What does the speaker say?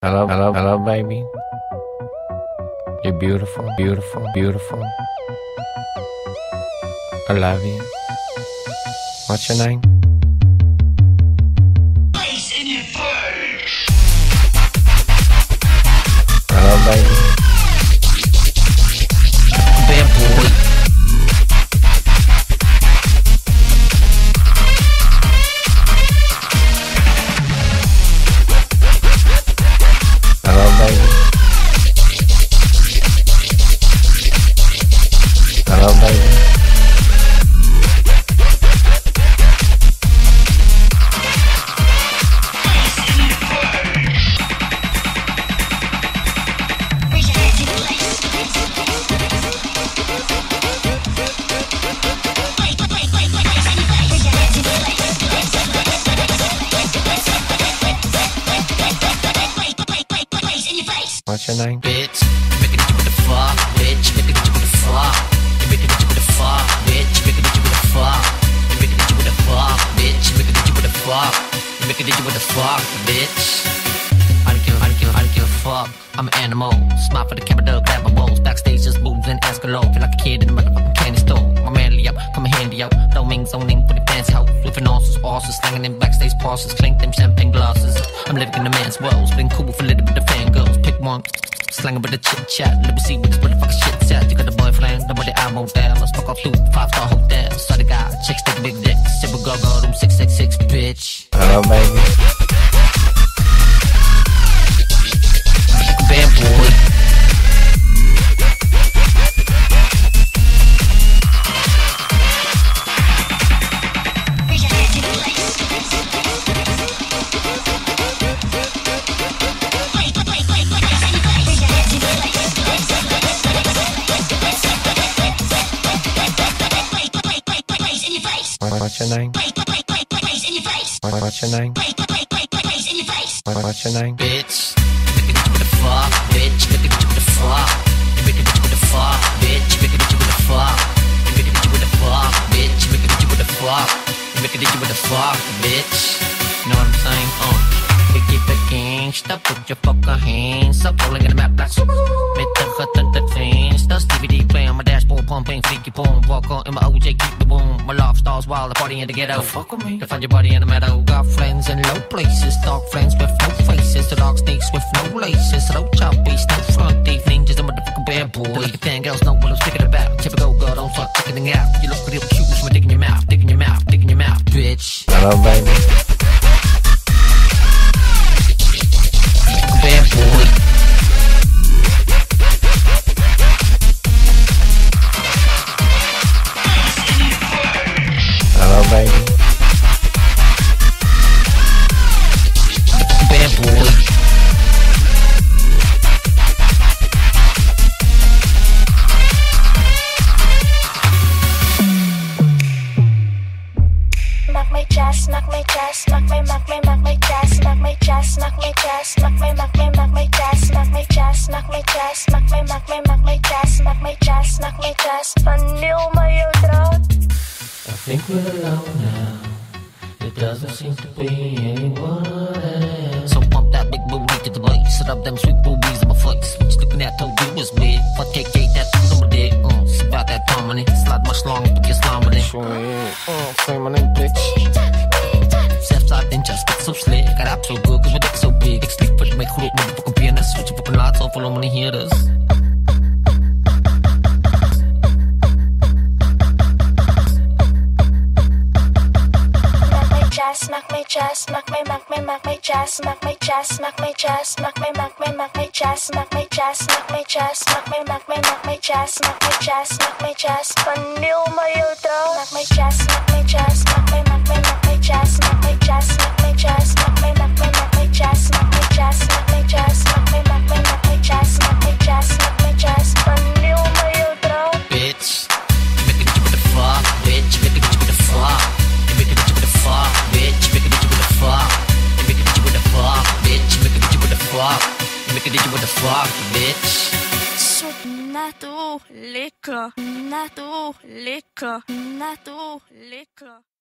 Hello, hello, hello, baby. You're beautiful, beautiful, beautiful. I love you. What's your name? Hello, baby. What's your name? Bitch, make it with the fuck, bitch, make it with the fuck. You make it with the fuck, bitch, make it with the fuck. You make it with the fuck, bitch, make it with the fuck. You make it with the fuck, bitch. I don't give, I don't give, I don't give a fuck. I'm an animal. Smart for the camera, grab my balls. Backstage just moves and escalate. Feel like a kid in the motherfucking candy store. My manly up, come handy out. Don't mean zoning for the fancy house. Flipping horses, horses, slanging in backstage passes. Clink them champagne glasses. I'm living in the man's world. Been cool for a little bit of fangirls. One. Slanging with the chit chat. Let me see what this motherfucking shit's at. You got a boyfriend, nobody I'm on down. Let's fuck off through five star hotel. Sorry guy, chicks take big dick. Super go go, them 666, bitch. Hello, baby. What's your name? What's your name? What's your name? bitch. Make it the fuck, bitch. Make it with the fuck. You make it with the fuck, bitch. Make the fuck. You make it with the fuck, bitch. Make the fuck. You make it with the fuck, bitch. You know what I'm saying? Uh. Pick it back gangsta, put your fucking hands up, rolling in the map like super. Met the hut and the fans, the DVD playing on my dashboard, pumping freaky boom. Walk on in my OJ, keep the boom. My love stars while the party in the ghetto. Fuck with me. To find your body in the meadow. Got friends in low places, dark friends with no faces. The dog snakes with no laces. Low chop beast, no front teeth. Ninjas, a motherfucking bad boy. The little fan girls know what I'm speaking about. Typical girl, don't fuck chickening out. You look real cute with my dick in your mouth, dick in your mouth, dick in your mouth, bitch. Hello, baby. Chest, smack my chest, smack my, smack my, smack my chest, smack my chest, smack my chest, smack my, smack my, smack my chest, smack my chest, smack my chest, smack my, smack my, smack my chest, smack my chest, smack my chest. Vanil my udra. I think we're alone now. There doesn't seem to be anyone else. So pump that big booty to the bass. Set up them sweet boobies in my face. What you looking at? Told you was weird. Fuck KK, that food on my dick. Uh, that harmony. Slide much longer, but you're slime with it. Uh, say my name, bitch. Self side then just get so slick. Got up so good, cause my dick so big. Sleep, but make hoop, motherfucking pianist. Switch your fucking lights off, follow money hitters. Smack chest, smack my chest, smack my, smack my, smack my chest, smack my chest, smack my chest, smack my, smack my, smack my chest, smack my chest, smack my chest, smack my, smack my, smack my chest, smack my chest, smack my chest. Vanil my udra. Smack my chest, smack my chest, smack my, smack my, smack my chest, smack my chest, smack my chest, smack You it with the fuck, bitch. Natu liquor, natu liquor, natu liquor.